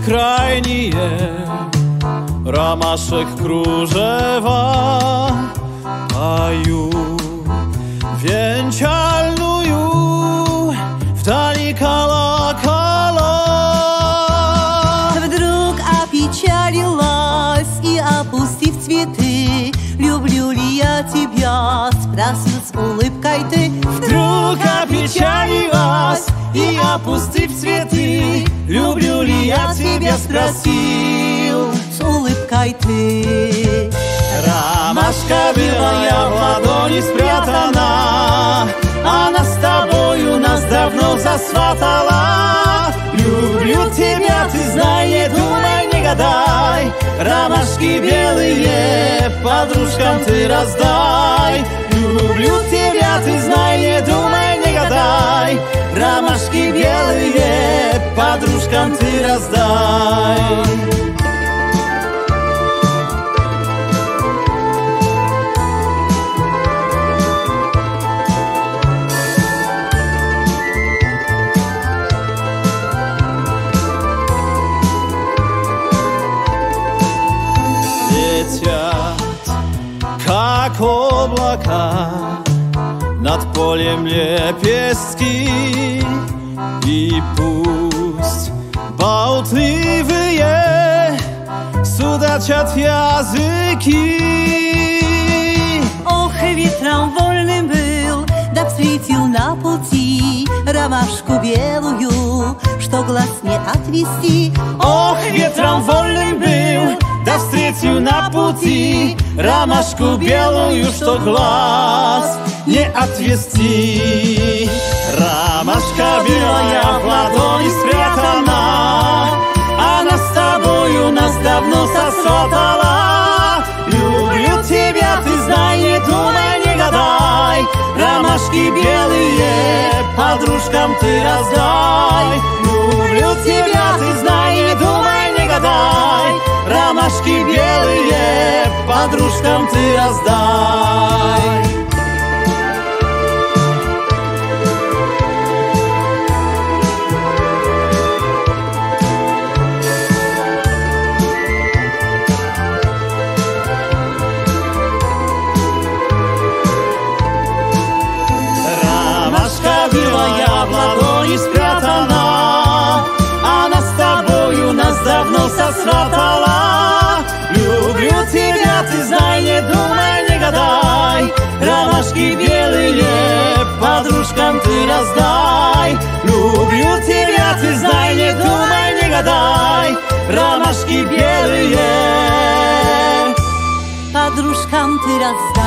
бескрайние Ромашек кружева Пою. Венчальную Вдали колокола. Вдруг опечалилась и опустив цветы Люблю ли я тебя? Спросил с улыбкой ты. Вдруг опечалилась и опустив цветы Люблю ли я тебя, спросил с улыбкой ты. Ромашка белая в ладони спрятана Она с тобою нас давно засватала. Люблю тебя, ты знай, не думай, не гадай Ромашки белые подружкам ты раздай. Люблю тебя, ты знай, подружкам ты раздай как облака Над полем лепестки И пусть болтливые Судачат языки Ох, ветром вольным был, да встретил на пути Ромашку белую, что глаз не отвести Ох, ветром вольным был, да встретил на пути Ромашку белую, что глаз не отвести подружкам ты раздай. Люблю тебя, ты знай, не думай, не гадай. Ромашки белые подружкам ты раздай подружкам ты раздай Люблю тебя, ты знай, не думай, не гадай Ромашки белые Подружкам ты раздай